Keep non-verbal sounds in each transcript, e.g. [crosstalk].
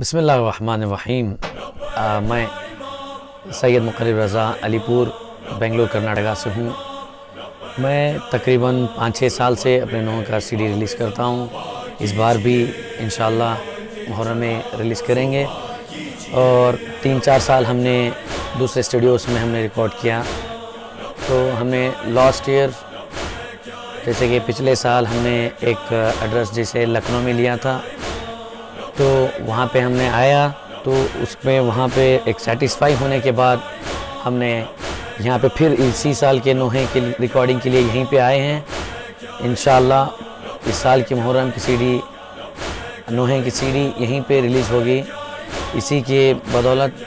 بسم اللہ الرحمن الرحیم. آ, میں سید مقرب رضا علی پور بنگلور کرناٹکا سے ہوں. میں تقریباً پانچ چھ سال سے اپنے نو کا سی ڈی ریلیز کرتا ہوں. اس بار بھی انشاءاللہ محرم میں ریلیز کریں گے. اور تین چار سال ہم نے دوسرے اسٹوڈیوز میں ہم نے ریکارڈ کیا. تو ہم نے لاسٹ ایئر جیسے کہ پچھلے سال ہم نے ایک ایڈریس جیسے لکھنؤ میں لیا تھا تو وہاں پہ ہم نے آیا تو اس میں وہاں پہ ایک سیٹسفائی ہونے کے بعد ہم نے یہاں پہ پھر اسی سال کے نوحے کی ریکارڈنگ کے لیے یہیں پہ آئے ہیں۔ انشاءاللہ اس سال کی محرم کی سی ڈی نوحے کی سی ڈی یہیں پہ ریلیز ہوگی۔ اسی کے بدولت،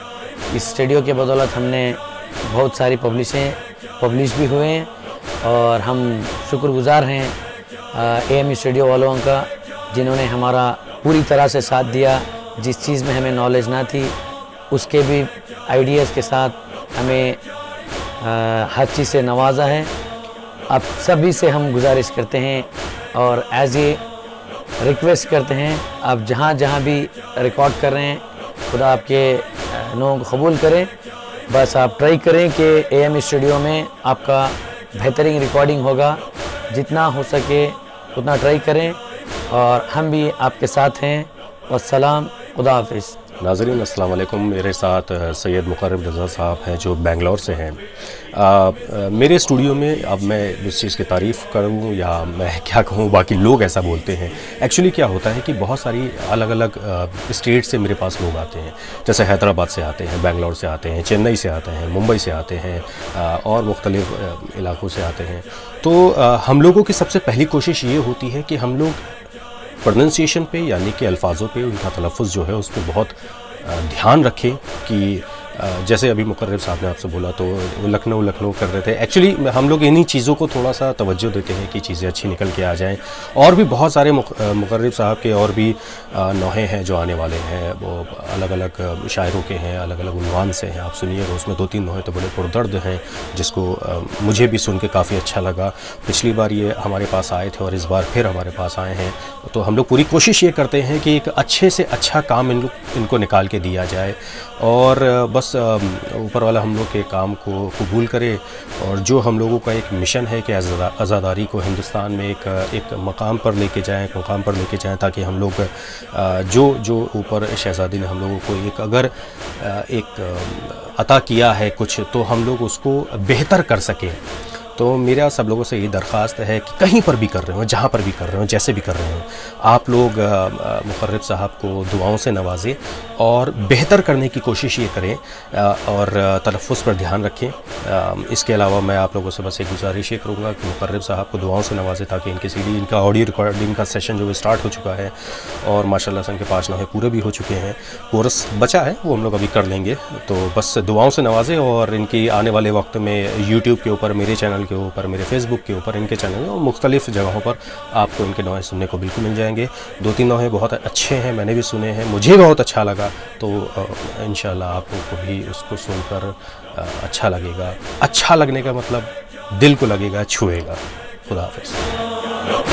اس اسٹوڈیو کے بدولت ہم نے بہت ساری پبلشیں پبلش بھی ہوئے ہیں اور ہم شکر گزار ہیں اے ایم اسٹوڈیو والوں کا، جنہوں نے ہمارا پوری طرح سے ساتھ دیا، جس چیز میں ہمیں نالج نہ تھی، اس کے بھی آئیڈیاز کے ساتھ ہمیں ہر چیز سے نوازا ہے۔ اب سبھی سے ہم گزارش کرتے ہیں اور ایز اے ریکویسٹ کرتے ہیں، آپ جہاں جہاں بھی ریکارڈ کر رہے ہیں، خدا آپ کے نو کو قبول کریں بس آپ ٹرائی کریں کہ اے ایم اسٹوڈیو میں آپ کا بہترین ریکارڈنگ ہوگا۔ جتنا ہو سکے اتنا ٹرائی کریں۔ اور ہم بھی آپ کے ساتھ ہیں۔ والسلام، خدا حافظ۔ ناظرین، السلام علیکم۔ میرے ساتھ سید مقرب رضا صاحب ہیں جو بنگلور سے ہیں۔ میرے اسٹوڈیو میں اب میں اس چیز کی تعریف کروں یا میں [laughs] کیا کہوں، باقی لوگ ایسا بولتے ہیں۔ ایکچولی کیا ہوتا ہے کہ بہت ساری الگ الگ اسٹیٹ سے میرے پاس لوگ آتے ہیں۔ جیسے حیدرآباد سے آتے ہیں، بنگلور سے آتے ہیں، چنئی سے آتے ہیں، ممبئی سے آتے ہیں اور مختلف علاقوں سے آتے ہیں۔ تو ہم لوگوں کی سب سے پہلی کوشش یہ ہوتی ہے کہ ہم لوگ پروننسیشن پہ یعنی کہ الفاظوں پہ ان کا تلفظ جو ہے اس پہ بہت دھیان رکھیں کہ جیسے ابھی مقرب صاحب نے آپ سے بولا تو وہ لکھنؤ لکھنؤ کر رہے تھے۔ ایکچولی ہم لوگ انہی چیزوں کو تھوڑا سا توجہ دیتے ہیں کہ چیزیں اچھی نکل کے آ جائیں۔ اور بھی بہت سارے مقرب صاحب کے اور بھی نوحے ہیں جو آنے والے ہیں۔ وہ الگ الگ شاعروں کے ہیں، الگ الگ عنوان سے ہیں۔ آپ سنیے گا اس میں دو تین نوحے تو بڑے پردرد ہیں، جس کو مجھے بھی سن کے کافی اچھا لگا۔ پچھلی بار یہ ہمارے پاس آئے تھے اور اس بار پھر ہمارے پاس آئے ہیں۔ تو ہم لوگ پوری کوشش یہ کرتے ہیں کہ ایک اچھے سے اچھا کام ان کو نکال کے دیا جائے۔ اور بس اوپر والا ہم لوگ کے کام کو قبول کرے اور جو ہم لوگوں کا ایک مشن ہے کہ آزاداری کو ہندوستان میں ایک ایک مقام پر لے کے جائیں، ایک مقام پر لے کے جائیں تاکہ ہم لوگ جو جو اوپر شہزادی نے ہم لوگوں کو ایک اگر ایک عطا کیا ہے کچھ، تو ہم لوگ اس کو بہتر کر سکیں۔ تو میرا سب لوگوں سے یہ درخواست ہے کہ کہیں پر بھی کر رہے ہوں، جہاں پر بھی کر رہے ہوں، جیسے بھی کر رہے ہوں، آپ لوگ مقرب صاحب کو دعاؤں سے نوازیں اور بہتر کرنے کی کوشش یہ کریں اور تلفظ پر دھیان رکھیں۔ اس کے علاوہ میں آپ لوگوں سے بس ایک گزارش یہ کروں گا کہ مقرب صاحب کو دعاؤں سے نوازیں تاکہ ان کی سی ڈی، ان کا آڈیو ریکارڈنگ کا سیشن جو اسٹارٹ ہو چکا ہے اور ماشاء اللہ سے ان کے پانچ نوحے پورے بھی ہو چکے ہیں۔ کورس بچا ہے، وہ ہم لوگ ابھی کر لیں گے۔ تو بس دعاؤں سے نوازیں اور ان کی آنے والے وقت میں یوٹیوب کے اوپر میرے چینل چینل کے اوپر، میرے فیس بک کے اوپر، ان کے چینل، اور مختلف جگہوں پر آپ کو ان کے نوحے سننے کو بالکل مل جائیں گے۔ دو تین نوحے بہت اچھے ہیں، میں نے بھی سنے ہیں، مجھے بہت اچھا لگا۔ تو انشاءاللہ آپ کو بھی اس کو سن کر اچھا لگے گا۔ اچھا لگنے کا مطلب دل کو لگے گا، چھوئے گا۔ خدا حافظ۔